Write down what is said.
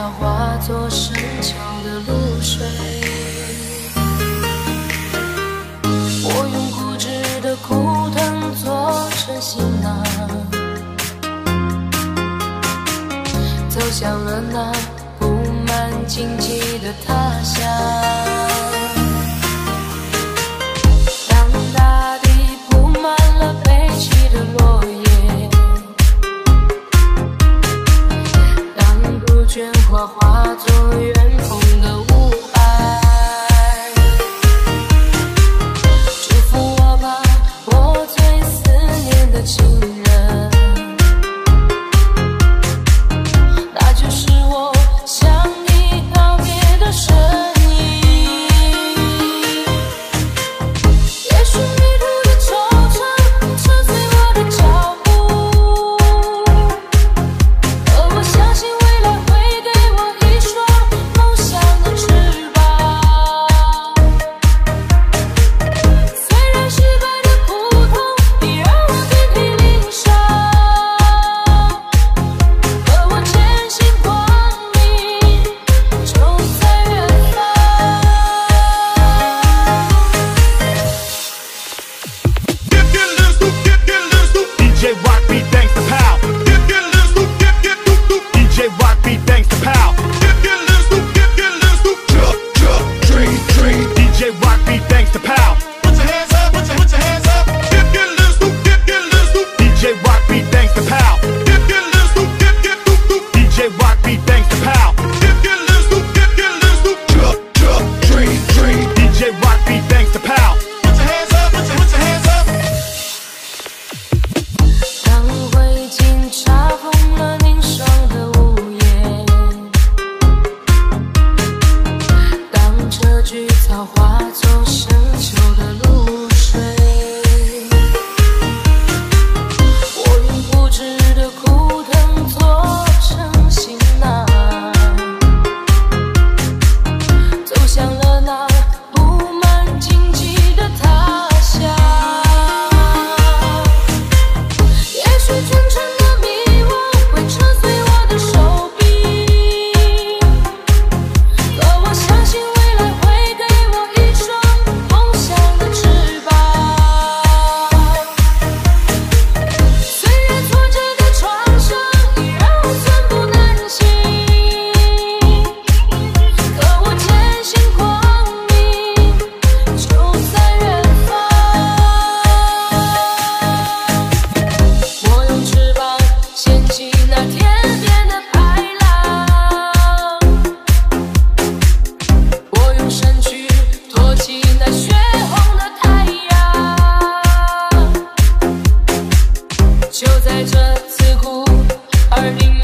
它化作深秋的露水。我用固执的枯藤做成行囊，走向了那布满荆棘的他乡。枝草化作深就在这刺骨而凌